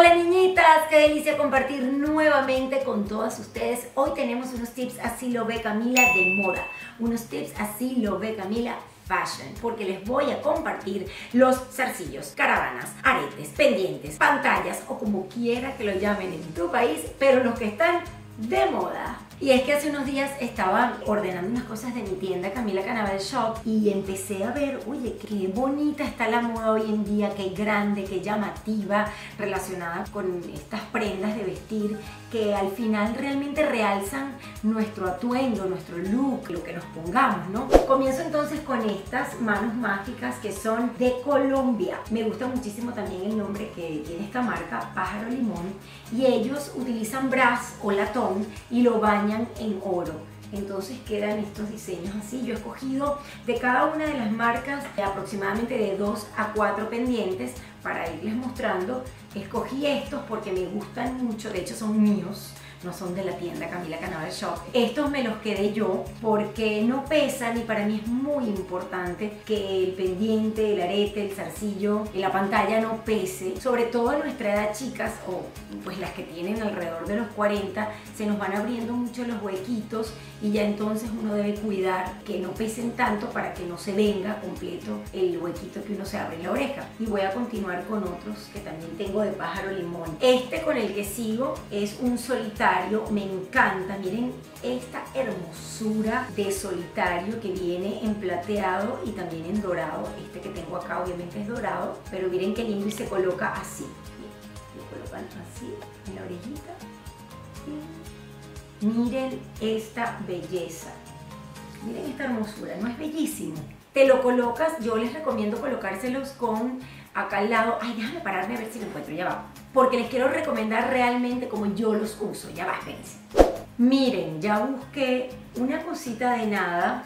Hola niñitas, qué delicia compartir nuevamente con todas ustedes. Hoy tenemos unos tips así lo ve Camila de moda, unos tips así lo ve Camila fashion, porque les voy a compartir los zarcillos, caravanas, aretes, pendientes, pantallas o como quiera que lo llamen en tu país, pero los que están de moda. Y es que hace unos días estaba ordenando unas cosas de mi tienda Camila Canaval Shop y empecé a ver, oye, qué bonita está la moda hoy en día, qué grande, qué llamativa, relacionada con estas prendas de vestir que al final realmente realzan nuestro atuendo, nuestro look, lo que nos pongamos, ¿no? Comienzo entonces con estas manos mágicas que son de Colombia. Me gusta muchísimo también el nombre que tiene esta marca, Pájaro Limón, y ellos utilizan brass o latón y lo bañan en oro. Entonces quedan estos diseños así. Yo he escogido de cada una de las marcas aproximadamente de 2 a 4 pendientes para irles mostrando. Escogí estos porque me gustan mucho, de hecho son míos no son de la tienda Camila Canaval Shop. Estos me los quedé yo porque no pesan y para mí es muy importante que el pendiente, el arete, el zarcillo la pantalla no pese. Sobre todo en nuestra edad chicas o pues las que tienen alrededor de los 40 se nos van abriendo mucho los huequitos y ya entonces uno debe cuidar que no pesen tanto para que no se venga completo el huequito que uno se abre en la oreja. Y voy a continuar con otros que también tengo de pájaro limón. Este con el que sigo es un solitario me encanta. Miren esta hermosura de solitario que viene en plateado y también en dorado. Este que tengo acá obviamente es dorado, pero miren qué lindo y se coloca así. Lo colocan así en la orejita. Miren esta belleza. Miren esta hermosura, ¿no es bellísimo? Te lo colocas, yo les recomiendo colocárselos con acá al lado. Ay, déjame pararme a ver si lo encuentro, ya va. Porque les quiero recomendar realmente como yo los uso. Ya va, espérense. Miren, ya busqué una cosita de nada,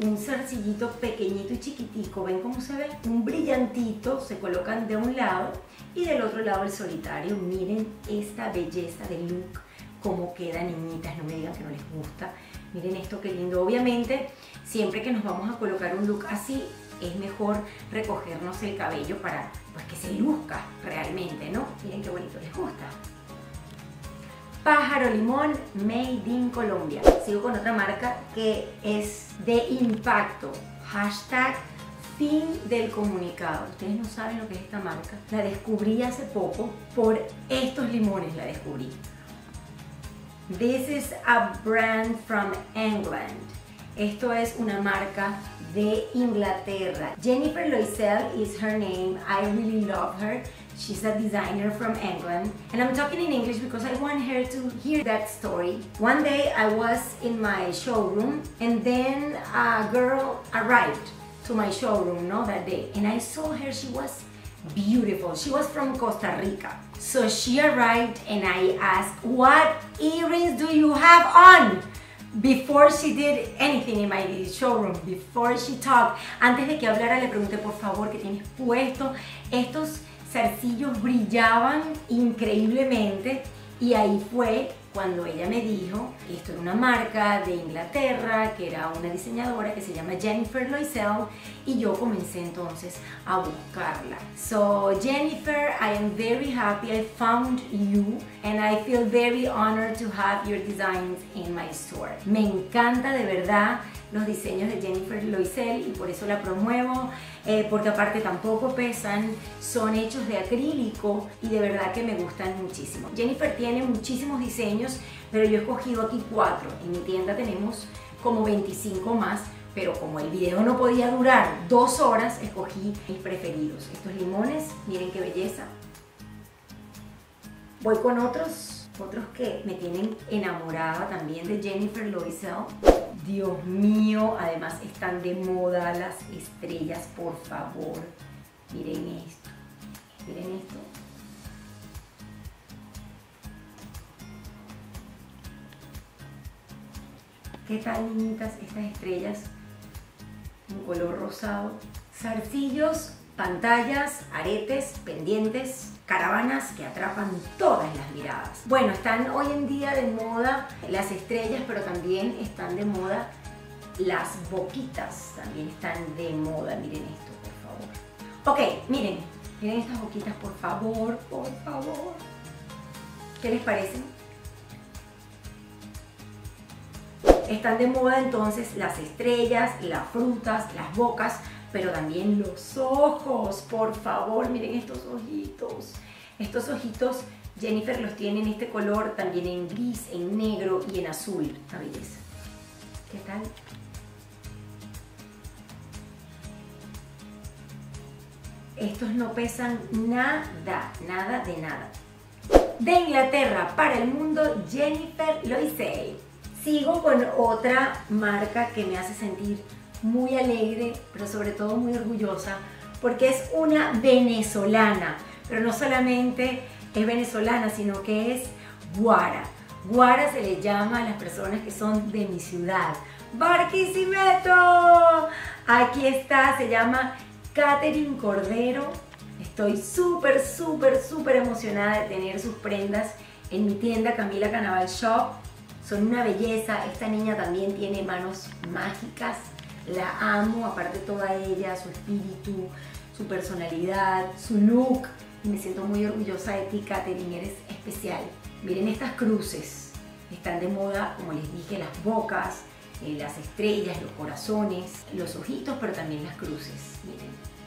un zarcillito pequeñito y chiquitico. ¿Ven cómo se ve? Un brillantito, se colocan de un lado y del otro lado el solitario. Miren esta belleza de look, cómo queda, niñitas, no me digan que no les gusta. Miren esto qué lindo. Obviamente, siempre que nos vamos a colocar un look así, es mejor recogernos el cabello para pues, que se luzca realmente, ¿no? Miren qué bonito les gusta. Pájaro Limón Made in Colombia. Sigo con otra marca que es de impacto. Hashtag fin del comunicado. Ustedes no saben lo que es esta marca. La descubrí hace poco por estos limones la descubrí. This is a brand from England. Esto es una marca de Inglaterra. Jennifer Loisel is her name. I really love her. She's a designer from England. And I'm talking in English because I want her to hear that story. One day I was in my showroom and then a girl arrived to my showroom no, that day. And I saw her, she was beautiful. She was from Costa Rica. So she arrived and I asked, what earrings do you have on? Before she did anything in my showroom, before she talked, antes de que hablara le pregunté por favor qué tienes puesto. Estos zarcillos brillaban increíblemente y ahí fue cuando ella me dijo que esto era una marca de Inglaterra, que era una diseñadora que se llama Jennifer Loisel y yo comencé entonces a buscarla. So Jennifer, I am very happy I found you and I feel very honored to have your designs in my store. Me encanta de verdad los diseños de Jennifer Loisel y por eso la promuevo, eh, porque aparte tampoco pesan, son hechos de acrílico y de verdad que me gustan muchísimo. Jennifer tiene muchísimos diseños, pero yo he escogido aquí cuatro. En mi tienda tenemos como 25 más, pero como el video no podía durar dos horas, escogí mis preferidos. Estos limones, miren qué belleza. Voy con otros, otros que me tienen enamorada también de Jennifer Loisel. Dios mío, además están de moda las estrellas, por favor. Miren esto, miren esto. ¿Qué tal, niñitas, estas estrellas? Un color rosado. Zarcillos, pantallas, aretes, pendientes, caravanas que atrapan todas las miradas. Bueno, están hoy en día de moda las estrellas, pero también están de moda las boquitas. También están de moda. Miren esto, por favor. Ok, miren. Miren estas boquitas, por favor, por favor. ¿Qué les parece? Están de moda entonces las estrellas, las frutas, las bocas, pero también los ojos. Por favor, miren estos ojitos. Estos ojitos Jennifer los tiene en este color, también en gris, en negro y en azul. Una belleza. ¿Qué tal? Estos no pesan nada, nada de nada. De Inglaterra para el mundo, Jennifer Loisey. Sigo con otra marca que me hace sentir muy alegre, pero sobre todo muy orgullosa, porque es una venezolana. Pero no solamente es venezolana, sino que es guara. Guara se le llama a las personas que son de mi ciudad. Barquisimeto. Aquí está, se llama Catherine Cordero. Estoy súper, súper, súper emocionada de tener sus prendas en mi tienda Camila Canaval Shop. Son una belleza. Esta niña también tiene manos mágicas. La amo, aparte toda ella, su espíritu, su personalidad, su look. Y me siento muy orgullosa de ti, Catherine. Eres especial. Miren estas cruces. Están de moda, como les dije, las bocas, eh, las estrellas, los corazones, los ojitos, pero también las cruces. Miren.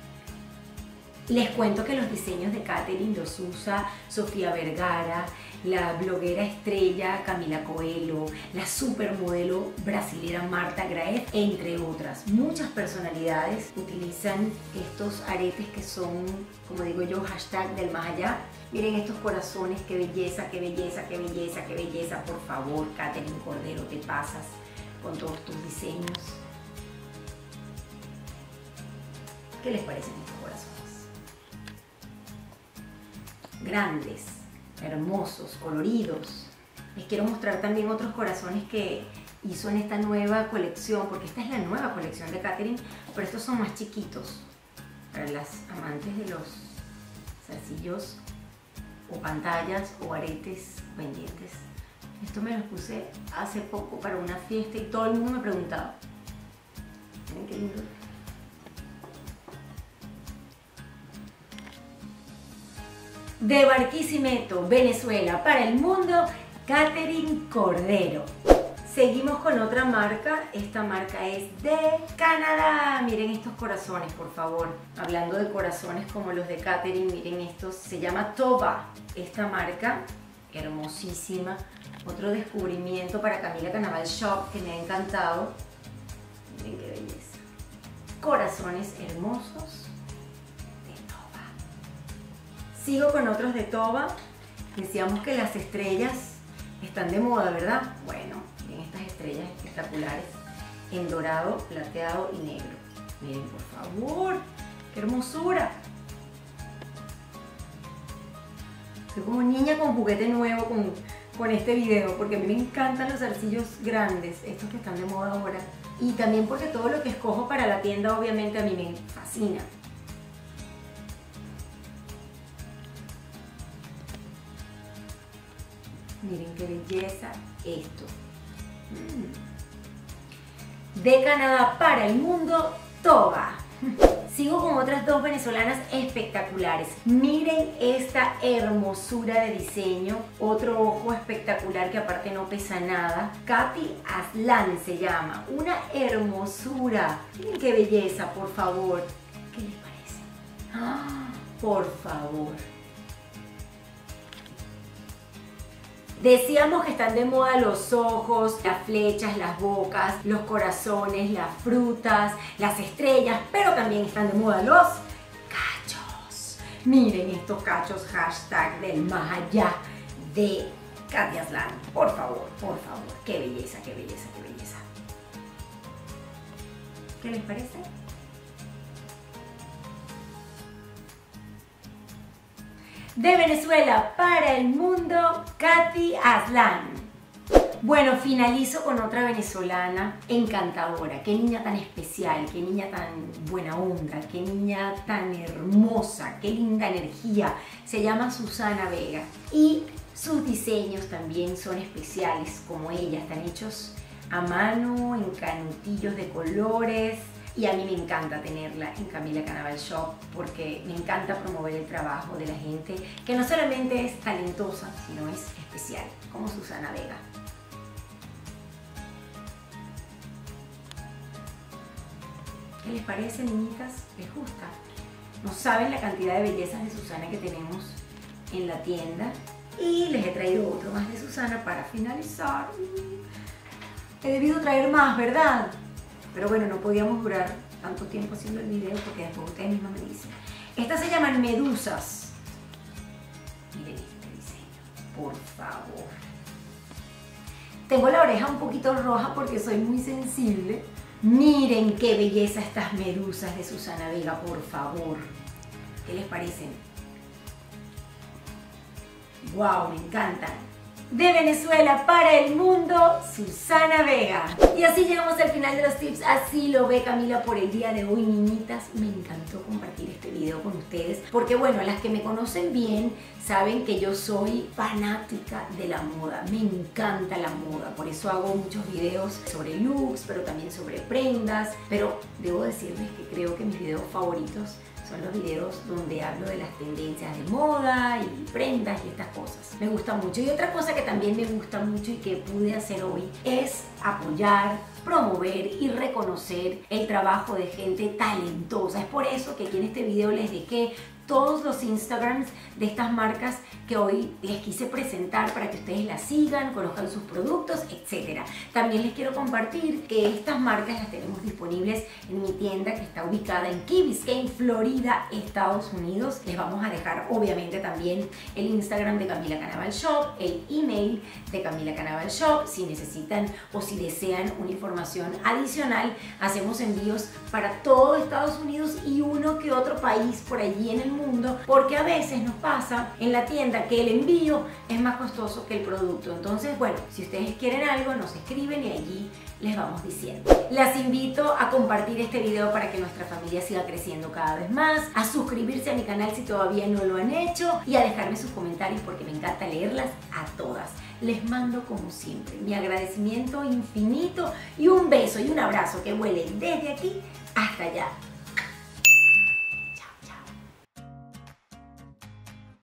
Les cuento que los diseños de Catherine los usa Sofía Vergara, la bloguera estrella Camila Coelho, la supermodelo brasilera Marta Graef, entre otras. Muchas personalidades utilizan estos aretes que son, como digo yo, hashtag del más allá. Miren estos corazones, qué belleza, qué belleza, qué belleza, qué belleza. Por favor, Catherine Cordero, te pasas con todos tus diseños. ¿Qué les parecen Grandes, hermosos, coloridos. Les quiero mostrar también otros corazones que hizo en esta nueva colección, porque esta es la nueva colección de Catherine, pero estos son más chiquitos para las amantes de los zarcillos o pantallas o aretes pendientes. Esto me lo puse hace poco para una fiesta y todo el mundo me preguntaba. Miren qué lindo. De Barquisimeto, Venezuela, para el mundo, Catherine Cordero. Seguimos con otra marca, esta marca es de Canadá. Miren estos corazones, por favor. Hablando de corazones como los de Catherine, miren estos, se llama Toba. Esta marca, hermosísima. Otro descubrimiento para Camila Canaval Shop que me ha encantado. Miren qué belleza. Corazones hermosos. Sigo con otros de Toba. Decíamos que las estrellas están de moda, ¿verdad? Bueno, miren estas estrellas espectaculares en dorado, plateado y negro. Miren, por favor, qué hermosura. Soy como niña con juguete nuevo con, con este video, porque a mí me encantan los arcillos grandes, estos que están de moda ahora. Y también porque todo lo que escojo para la tienda obviamente a mí me fascina. Miren qué belleza esto. Mm. De Canadá para el mundo, Toba. Sigo con otras dos venezolanas espectaculares. Miren esta hermosura de diseño. Otro ojo espectacular que aparte no pesa nada. Katy Aslan se llama. Una hermosura. Miren qué belleza, por favor. ¿Qué les parece? ¡Ah! Por favor. Decíamos que están de moda los ojos, las flechas, las bocas, los corazones, las frutas, las estrellas, pero también están de moda los cachos. Miren estos cachos, hashtag del más allá de Katia Slan. Por favor, por favor. Qué belleza, qué belleza, qué belleza. ¿Qué les parece? De Venezuela para el mundo, Katy Aslan. Bueno, finalizo con otra venezolana encantadora. Qué niña tan especial, qué niña tan buena onda, qué niña tan hermosa, qué linda energía. Se llama Susana Vega y sus diseños también son especiales como ella. Están hechos a mano, en canutillos de colores, y a mí me encanta tenerla en Camila Canaval Shop porque me encanta promover el trabajo de la gente que no solamente es talentosa, sino es especial, como Susana Vega. ¿Qué les parece, niñitas? ¿Les gusta? No saben la cantidad de bellezas de Susana que tenemos en la tienda. Y les he traído otro más de Susana para finalizar. He debido traer más, ¿verdad? Pero bueno, no podíamos durar tanto tiempo haciendo el video porque después ustedes mismos me dicen. Estas se llaman medusas. Miren este diseño, por favor. Tengo la oreja un poquito roja porque soy muy sensible. Miren qué belleza estas medusas de Susana Vega, por favor. ¿Qué les parecen? ¡Wow! Me encantan de Venezuela para el mundo, Susana Vega. Y así llegamos al final de los tips, así lo ve Camila por el día de hoy, niñitas. Me encantó compartir este video con ustedes, porque bueno, las que me conocen bien saben que yo soy fanática de la moda, me encanta la moda, por eso hago muchos videos sobre looks, pero también sobre prendas, pero debo decirles que creo que mis videos favoritos son los videos donde hablo de las tendencias de moda y prendas y estas cosas. Me gusta mucho. Y otra cosa que también me gusta mucho y que pude hacer hoy es apoyar, promover y reconocer el trabajo de gente talentosa. Es por eso que aquí en este video les dejé todos los Instagrams de estas marcas que hoy les quise presentar para que ustedes las sigan, conozcan sus productos, etc. También les quiero compartir que estas marcas las tenemos disponibles en mi tienda que está ubicada en Key Biscayne, Florida, Estados Unidos. Les vamos a dejar obviamente también el Instagram de Camila Canaval Shop, el email de Camila Canaval Shop, si necesitan o si desean una información adicional, hacemos envíos para todo Estados Unidos y uno que otro país por allí en el porque a veces nos pasa en la tienda que el envío es más costoso que el producto. Entonces, bueno, si ustedes quieren algo, nos escriben y allí les vamos diciendo. Las invito a compartir este video para que nuestra familia siga creciendo cada vez más, a suscribirse a mi canal si todavía no lo han hecho y a dejarme sus comentarios porque me encanta leerlas a todas. Les mando como siempre mi agradecimiento infinito y un beso y un abrazo que huele desde aquí hasta allá.